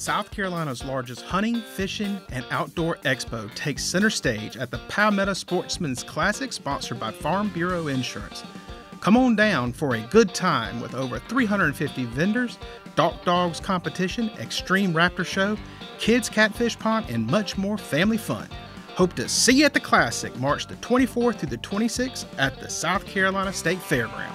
South Carolina's largest hunting, fishing, and outdoor expo takes center stage at the Palmetto Sportsman's Classic, sponsored by Farm Bureau Insurance. Come on down for a good time with over 350 vendors, DockDogs competition, Extreme Raptor Show, Kids Catfish Pond, and much more family fun. Hope to see you at the Classic March the 24th through the 26th at the South Carolina State Fairgrounds.